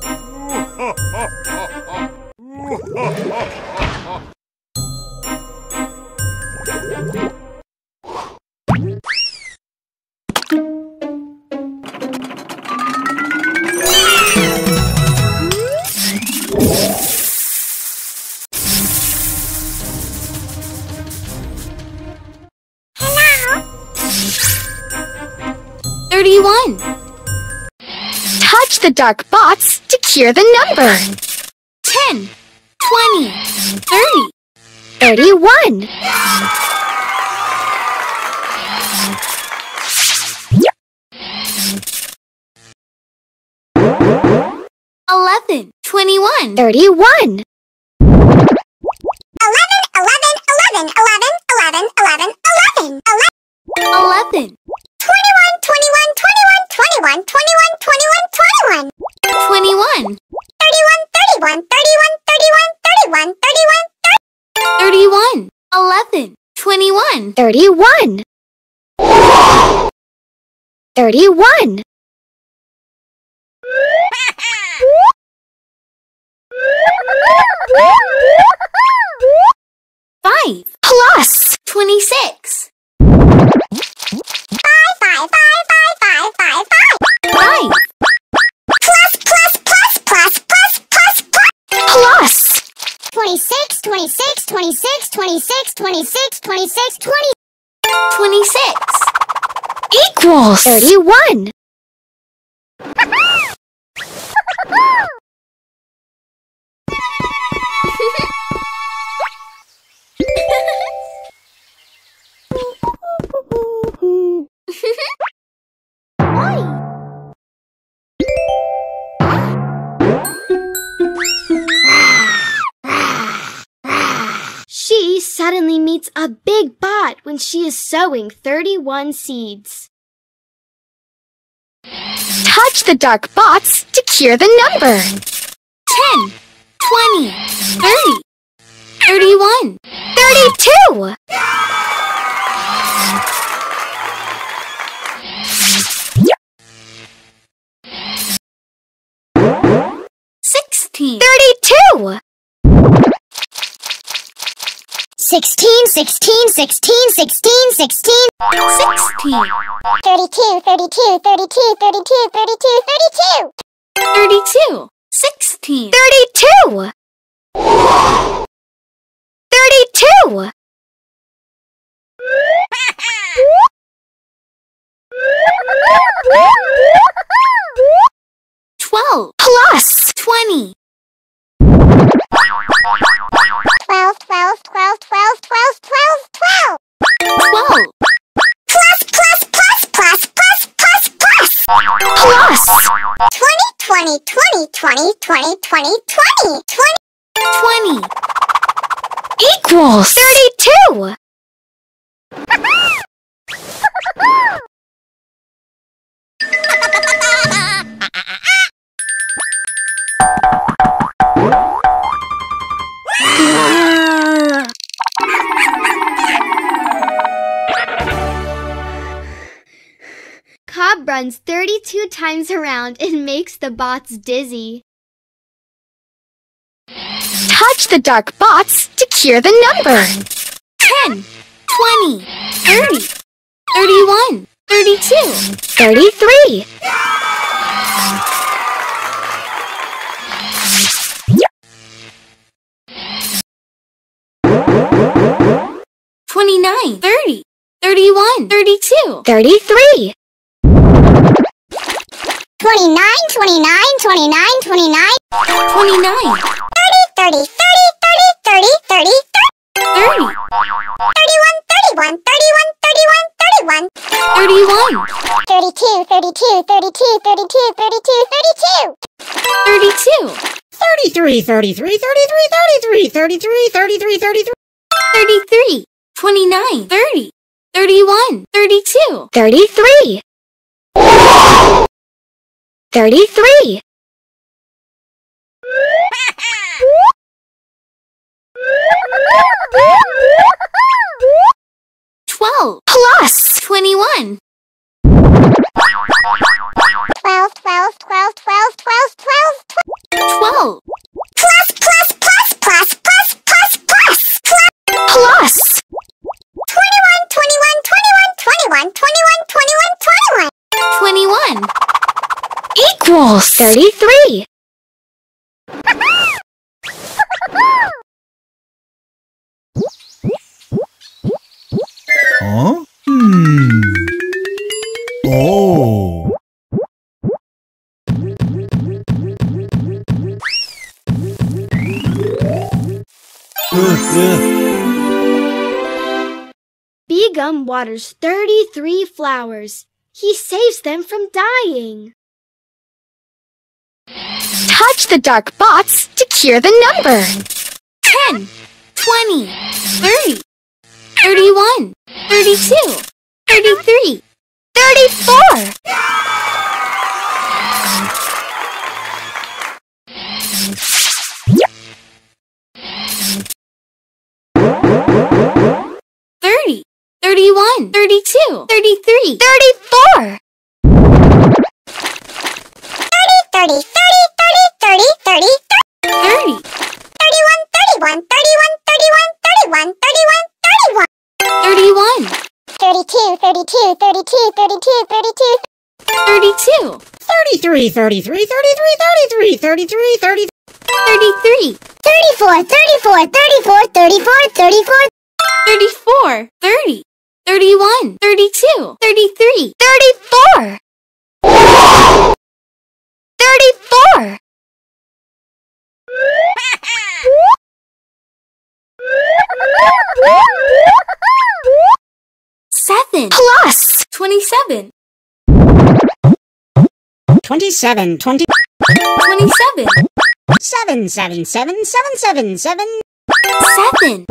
Thirty-one. the dark bots to cure the number. Ten. Twenty. Thirty. 31. Eleven. Twenty-one. 31. 31. Five. Twenty-six. 5, 5, 5, 5, 5, 5, 5. Five. Plus, plus, plus, plus, plus, plus, plus. Plus. 26, 26, 26, 26, 26, 26, 20. Twenty-six. Equals. 31. meets a big bot when she is sowing 31 seeds. Touch the dark bots to cure the number. Ten. Twenty. Thirty. Thirty-one. 32. 16, 16, 16, 16, 16. 32, 32, 32, 32, 32, 32. Thirty-two. Sixteen. 32. 32. Twelve. Twenty. 12, 12, 12, 12, 12, 12, 12. Twelve. Plus, plus, plus, plus, plus, plus, plus. Plus. 20, 20, 20, 20, 20, 20, 20, 20. Twenty. Equals. 32. Cobb runs 32 times around and makes the bots dizzy. Touch the dark bots to cure the number. Ten. Twenty. Thirty. Thirty-one. Thirty-two. 33. Twenty-nine. Thirty. Thirty-one. Thirty-two. 33. 29, 29, 29, 29. Twenty-nine. 30, 30, 30, 30, 30, 30, 30. 31, 31, 31, 31, 31. 32, 32, 32, 32, 32, 32. Thirty-two. 33, 33, 33, 33, 33, 33, 33. Thirty-three. Twenty-nine. Thirty. Thirty-one. Thirty-two. 33. 33. Waters 33 flowers. He saves them from dying. Touch the dark spots to cure the number. 10, 20, 30, 31, 32, 33, 34. 31, 32, 33, 34. 30, 30, 30, 30, 30, 30, 30. 31, 31, 31, 31, 31, 31, 31. 32, 32, 32, 32, 32. 32. 33, 33, 33, 33, 33, 33. 33. 34, 34, 34, 34, 34. 34, 30. 31, 32, 33, 34, 34. Seven plus twenty-seven. Twenty-seven, twenty. Twenty-seven. Seven, seven, seven, seven, seven, seven. Seven.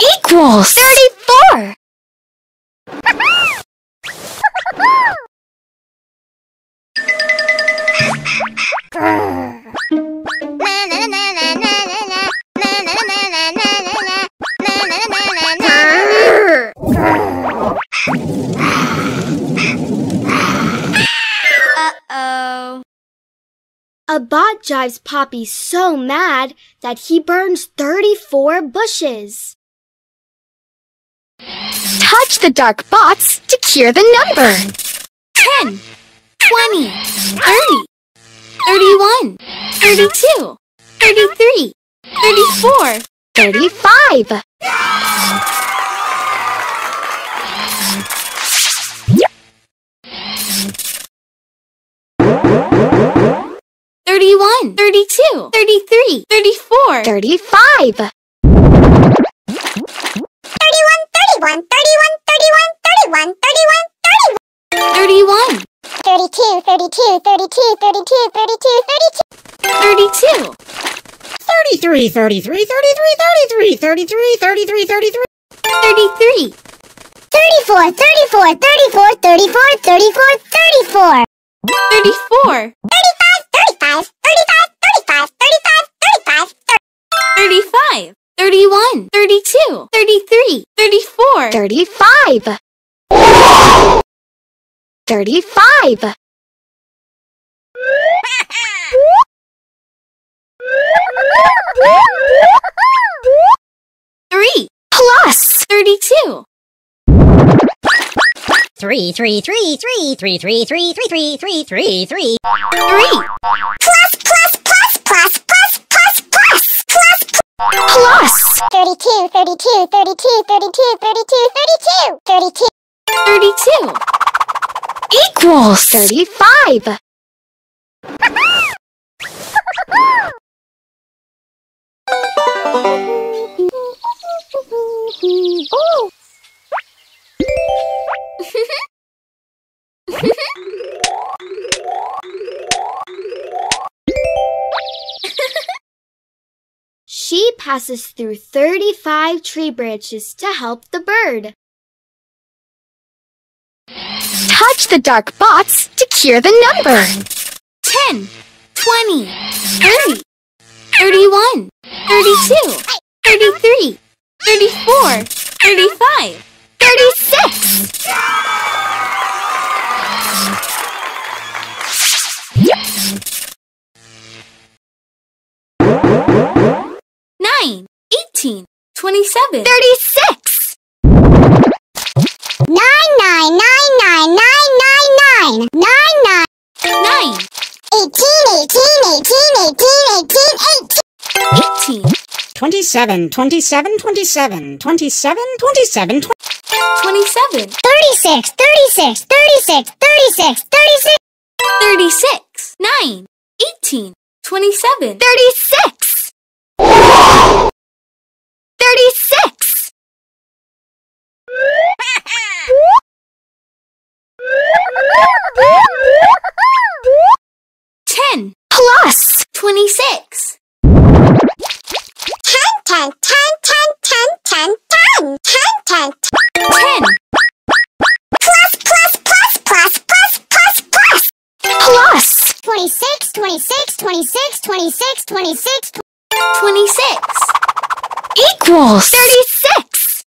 Equals 34. Uh-oh. A bot drives Poppy so mad that he burns 34 bushes. Touch the dark bots to cure the number. 10, 20, 30, 31, 32, 33, 34, 35. Thirty-one, thirty-two, thirty-three, thirty-four, 35. 31, 31, 31, 31, 31, 31, 31, 32, 32, 32, 32, 32, 32, thirty-two, 33, 33, 33, 33, 33, 33, 33. thirty-three, 34, 34, 34, 34, 34, 34, thirty-four, 35, 35, 35, 35, 35, 35, thirty-one, thirty-two, thirty-three, thirty-four, 35. 35. three, Plus. thirty-two, Three, three, three, three, three, three, three, three, three, three, three, three. plus, plus, plus, plus, plus, Plus. 32, 32, 32, 32, 32, 32, 32, thirty-two, Equals 35. She passes through 35 tree branches to help the bird. Touch the dark bots to cure the number. 10, 20, 30, 31, 32, 33, 34, 35, 36. 9, 18, 27, 36. 9, 9, 9, 9, 9, 9, 9, 9, 9, 9, 18, 18, 18, 18, 18, 18, 27, 27, 27, 27, 27, 27 36 36 36 36 36 36 9 18 27 36 36! ten, 26, 10, 10, 10, 10, 10, 10, 10, 10, 10, 10, plus, plus, plus, plus, plus, plus, plus. Plus! 26, 26, 26, 26, 26, 26, Equals! 36!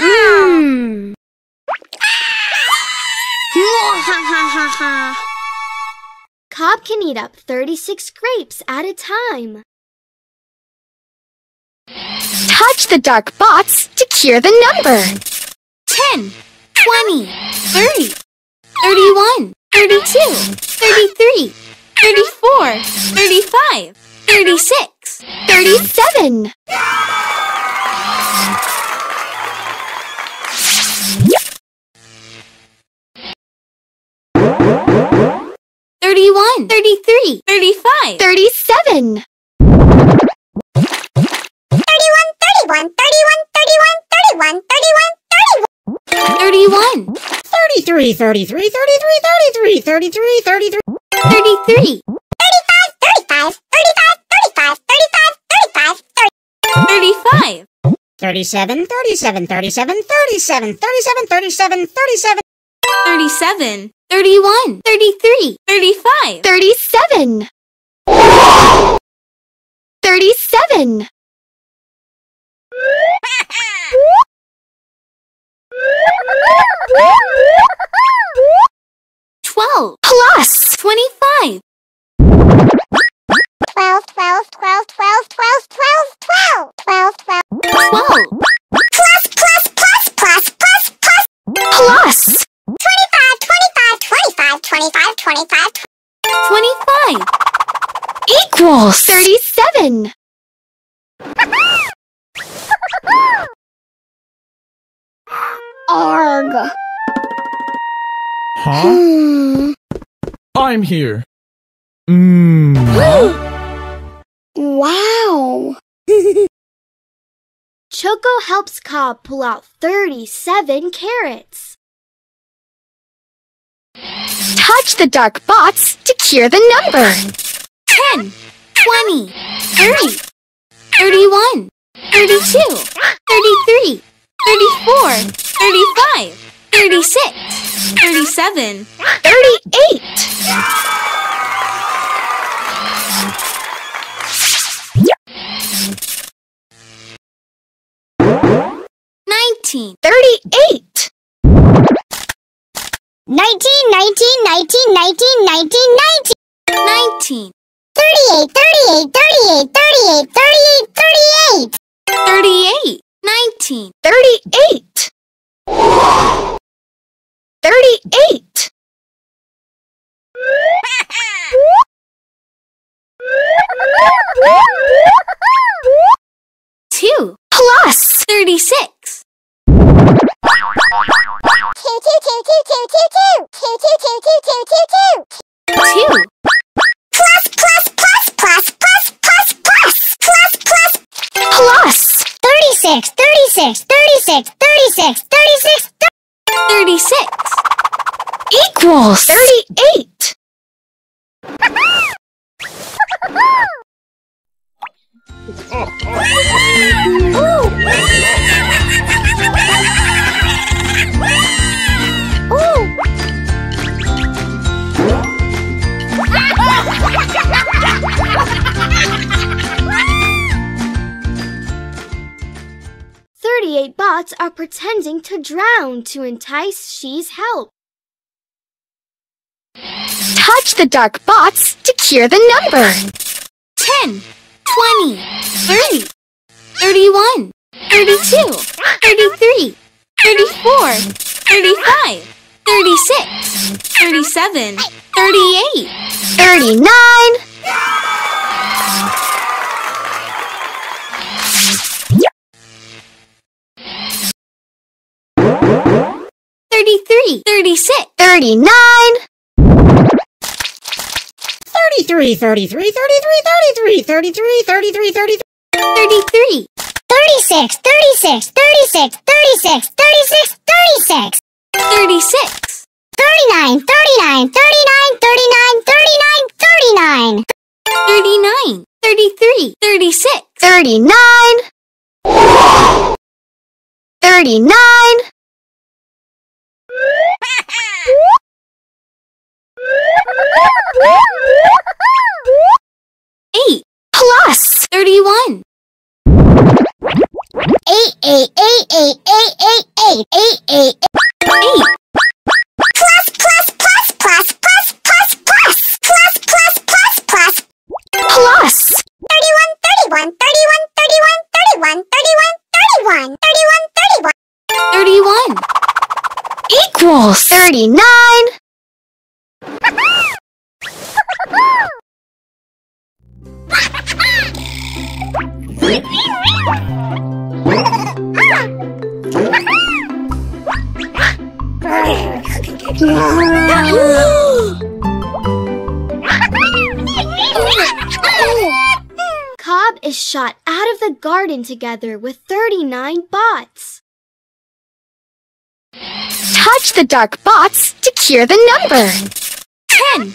Mmm. Cobb can eat up 36 grapes at a time. Touch the dark bots to cure the number. 10, 20, 30, 31, 32, 33, 34, 35, 36, 37. Thirty-one, thirty-three, thirty-five, 37. 31, 31, 31, 31, 31, 31, 31. thirty-one, 33, 33, 33, 33, 33, 33. thirty-three, 35, 35, 35, 35, 35, thirty-five, 37, 37, 37, 37, 37, 37, 37. thirty-seven, thirty-one, thirty-three, thirty-five, 37. 37. Twelve, twenty-five, 12, 12, 12, 12, 12, 12, 12, 12, 12. twelve, Plus, plus, plus, plus, plus, plus. Plus. 25, 25, 25, 25, 25. twenty-five, Equals. 37. Arg. Huh? Hmm. I'm here. Mmm. Wow. Choco helps Cobb pull out 37 carrots. Touch the dark bots to cure the number. ten, twenty, thirty, thirty-one, 32, 33, 34, 35, 36, 37, 38. Nineteen, nineteen, nineteen, nineteen, nineteen, nineteen. Nineteen. Thirty-eight, thirty-eight, thirty-eight, thirty-eight, thirty-eight, thirty-eight. 38. thirty-eight, nineteen, 38. 38. two, Plus. thirty-six, Two, two, two, two, two, two, two. Two, two, two, two, two, two, two. two, Plus, 36, 36, 36, 36, 36, thirty-six, Equals. 38. Thirty-eight are pretending to drown to entice She's help. Touch the dark bots to cure the number. 10, 20, 30, 31, 32, 33, 34, 35, 36, 37, 38, 39, 30, 36, 39, 33, 33, 33, 33, 33, 33, 33, 33, 36, 36, 36, 36, 36, 36, 36, 39, 39, 39, 39, 39, 39, 39, 33, 36, 39, 39, 41. Plus, plus, plus, plus, plus, plus. Plus, plus, plus, plus. Plus. 31, 31, 31, 31, 31, 31, 31, 31, 31. 31. Equals 39. Is shot out of the garden together with 39 bots. Touch the dark bots to cure the number. ten,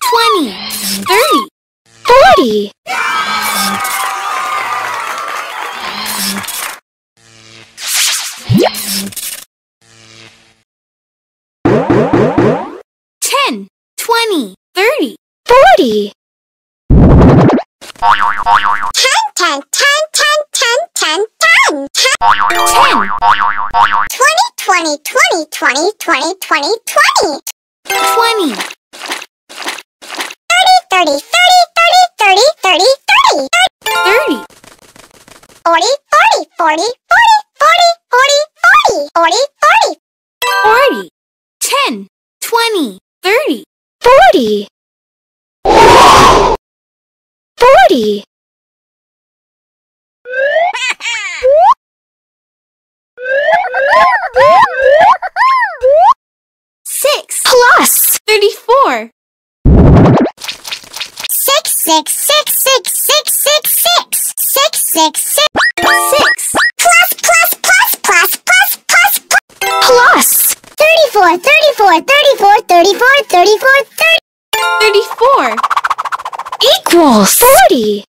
twenty, thirty, 40. ten, twenty, thirty, 40. 10, 10, 10, 10, 10, 10, 10. ten, 20, 20, 20, 20, 20, 20, 20. twenty, 30, 30, 30, 30, 30, 30, 30. thirty, 40, 40, 40, 40, 40, 40, 40, 40, 40. forty, ten, twenty, thirty, 40. 40. six, Plus. thirty-four, Six, six, six, six, six, six, six, six, six, six. six, Plus, plus, plus, plus, plus, plus, plus. Plus. 34, 34, 34, 34, 34, 30. thirty-four, Equals 40.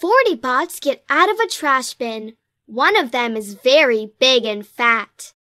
Forty bots get out of a trash bin. One of them is very big and fat.